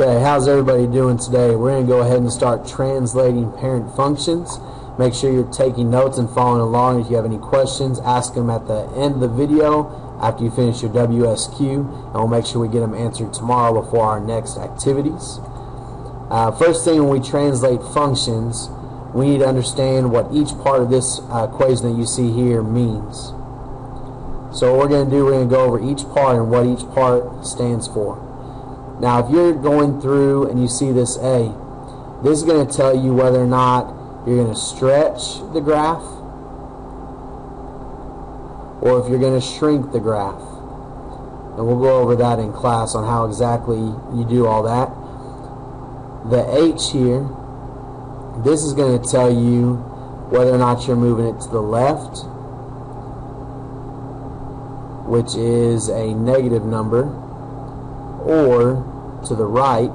Okay, how's everybody doing today? We're going to go ahead and start translating parent functions. Make sure you're taking notes and following along. If you have any questions, ask them at the end of the video after you finish your WSQ, and we'll make sure we get them answered tomorrow before our next activities. Uh, first thing when we translate functions, we need to understand what each part of this uh, equation that you see here means. So what we're going to do, we're going to go over each part and what each part stands for. Now, if you're going through and you see this A, this is going to tell you whether or not you're going to stretch the graph or if you're going to shrink the graph. And we'll go over that in class on how exactly you do all that. The H here, this is going to tell you whether or not you're moving it to the left, which is a negative number, or to the right,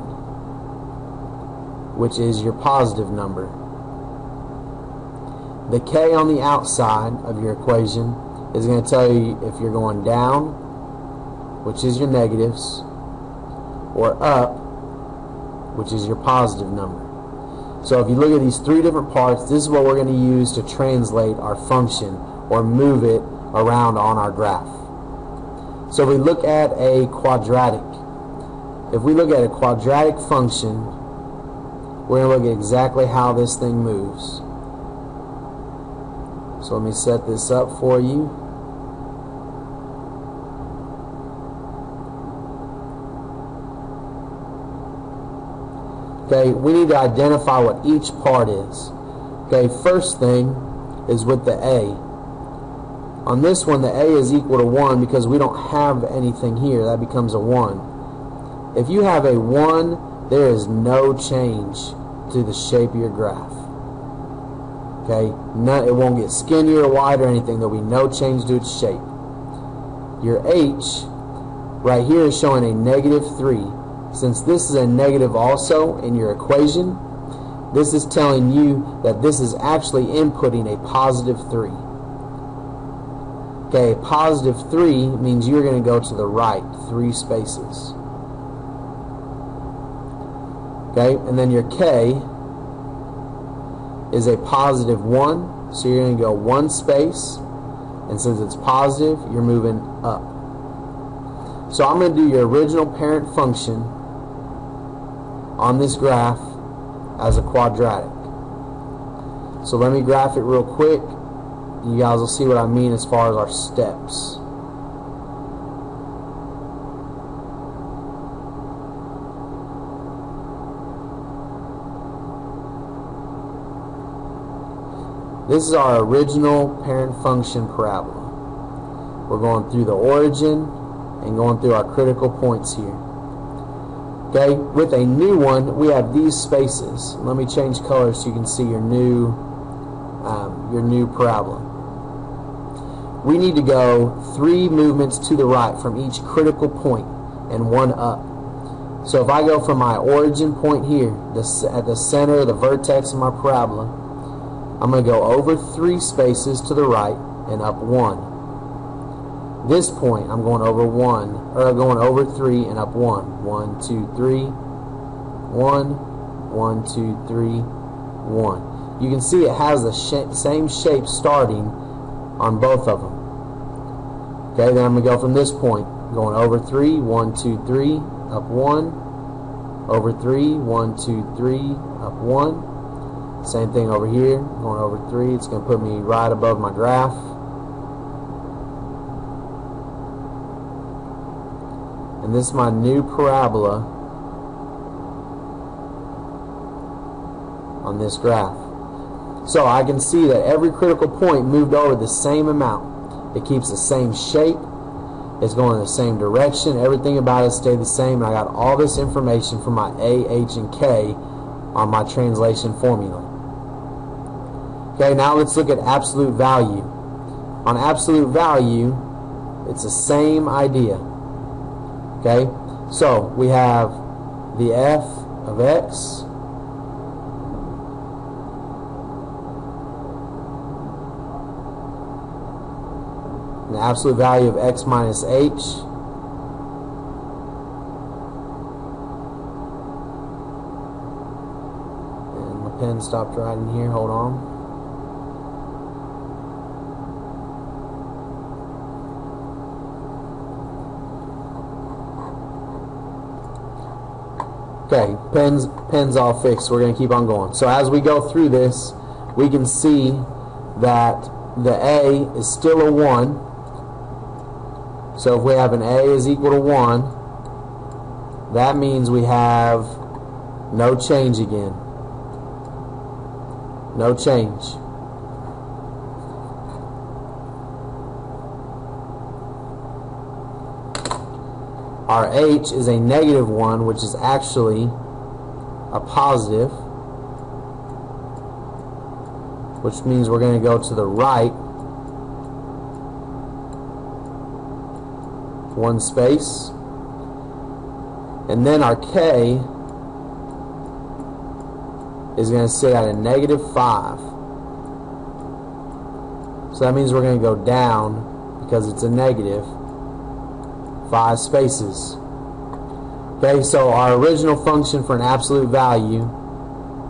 which is your positive number. The k on the outside of your equation is going to tell you if you're going down, which is your negatives, or up, which is your positive number. So if you look at these three different parts, this is what we're going to use to translate our function or move it around on our graph. So if we look at a quadratic, if we look at a quadratic function, we're going to look at exactly how this thing moves. So let me set this up for you. Okay, we need to identify what each part is. Okay, first thing is with the A. On this one, the A is equal to 1 because we don't have anything here. That becomes a 1. If you have a 1, there is no change to the shape of your graph. Okay, None, it won't get skinnier or wider or anything. There'll be no change to its shape. Your H right here is showing a negative 3. Since this is a negative also in your equation, this is telling you that this is actually inputting a positive 3. Okay, positive 3 means you're going to go to the right three spaces. Okay, and then your K is a positive 1, so you're going to go one space, and since it's positive, you're moving up. So I'm going to do your original parent function on this graph as a quadratic. So let me graph it real quick. You guys will see what I mean as far as our steps. This is our original parent function parabola. We're going through the origin and going through our critical points here. Okay, with a new one, we have these spaces. Let me change colors so you can see your new um, your new parabola. We need to go three movements to the right from each critical point and one up. So if I go from my origin point here, the, at the center of the vertex of my parabola, I'm going to go over three spaces to the right and up one. This point, I'm going over one, or I'm going over three and up one. One, two, three, one, one, two, three, one. You can see it has the sh same shape starting on both of them. Okay, then I'm going to go from this point, going over three, one, two, three, up one, over three, one, two, three, up one. Same thing over here, going over three. It's going to put me right above my graph. And this is my new parabola on this graph. So I can see that every critical point moved over the same amount. It keeps the same shape. It's going in the same direction. Everything about it stayed the same. And I got all this information from my A, H, and K on my translation formula. Okay, now let's look at absolute value. On absolute value, it's the same idea. Okay, so we have the f of x the absolute value of x minus h and the pen stopped writing here. Hold on. Okay, pens pens all fixed. We're going to keep on going. So as we go through this, we can see that the A is still a 1. So if we have an A is equal to 1, that means we have no change again. No change. Our H is a negative 1, which is actually a positive, which means we're going to go to the right one space. And then our K is going to sit at a negative 5. So that means we're going to go down because it's a negative five spaces. Okay, so our original function for an absolute value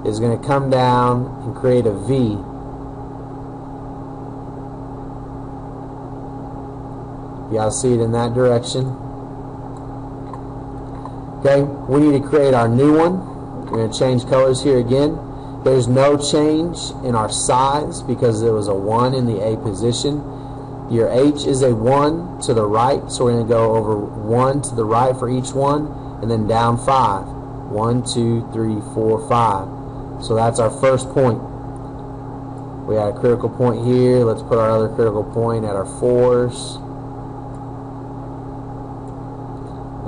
is going to come down and create a V. Gotta see it in that direction. Okay, we need to create our new one. We're going to change colors here again. There's no change in our size because there was a 1 in the A position. Your H is a 1 to the right, so we're going to go over 1 to the right for each one, and then down 5. 1, 2, 3, 4, 5. So that's our first point. We had a critical point here. Let's put our other critical point at our 4s.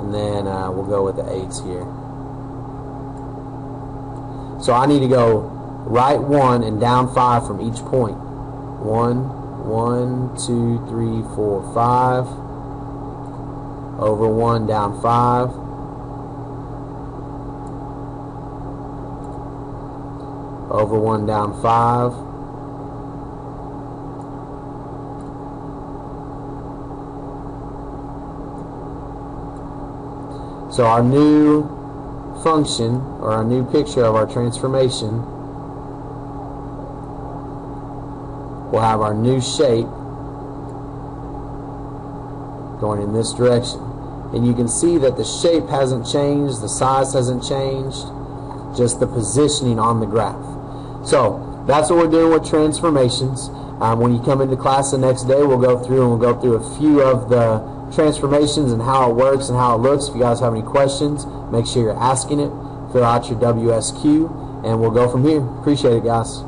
And then uh, we'll go with the 8s here. So I need to go right 1 and down 5 from each point. 1, one, two, three, four, five. Over one, down five. Over one, down five. So our new function, or our new picture of our transformation, we'll have our new shape going in this direction. And you can see that the shape hasn't changed, the size hasn't changed, just the positioning on the graph. So that's what we're doing with transformations. Um, when you come into class the next day, we'll go through and we'll go through a few of the transformations and how it works and how it looks. If you guys have any questions, make sure you're asking it. Fill out your WSQ, and we'll go from here. Appreciate it, guys.